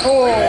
Hey!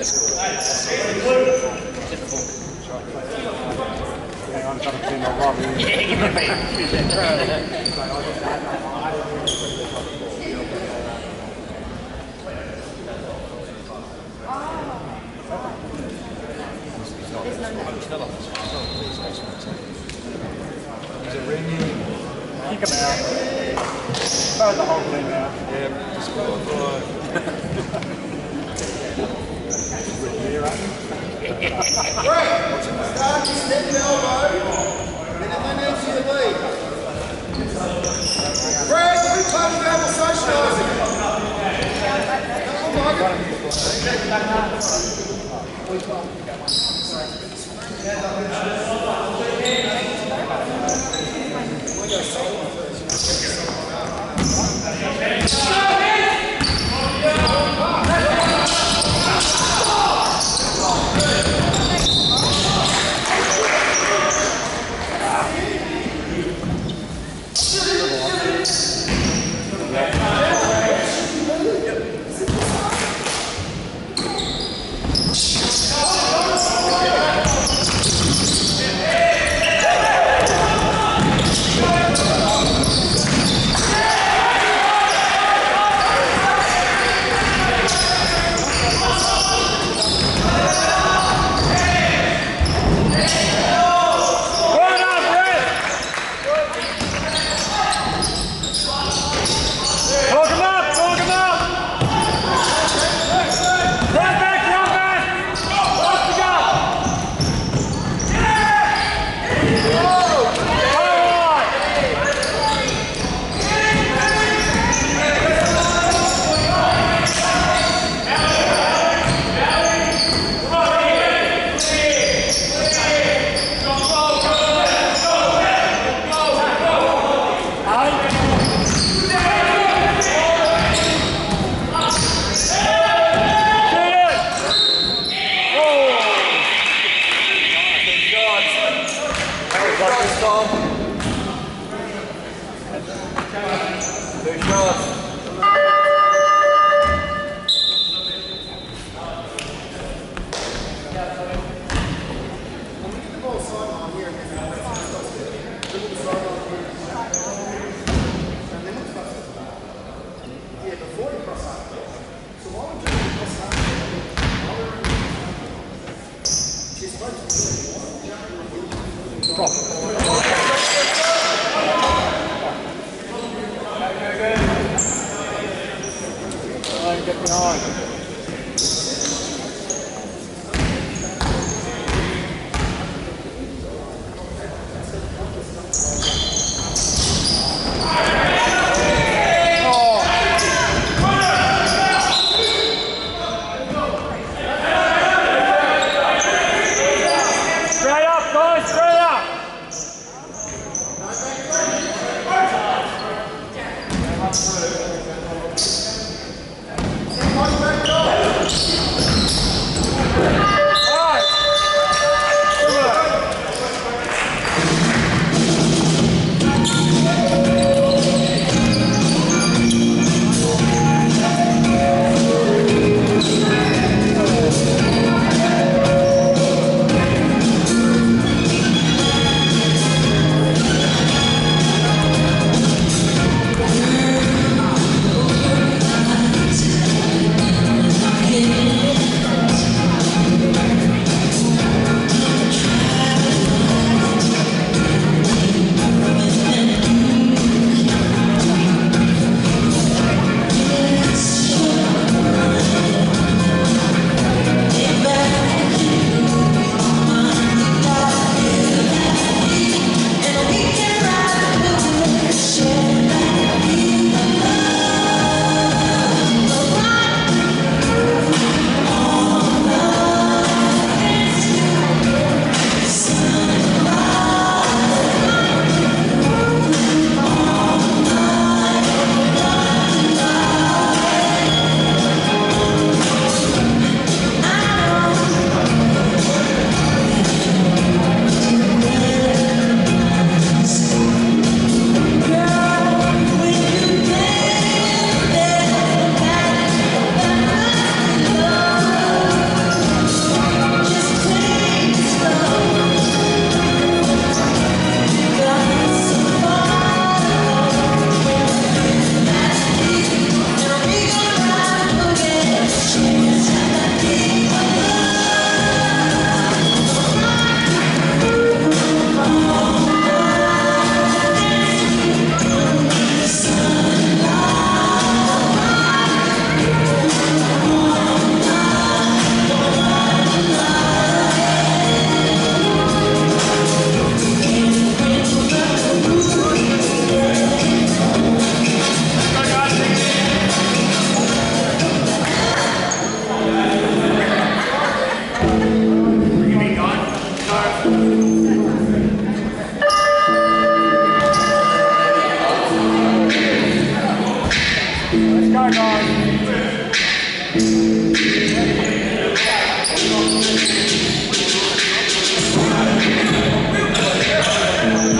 Hang on, I'm trying. and get behind.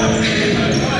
Amém.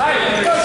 Hey,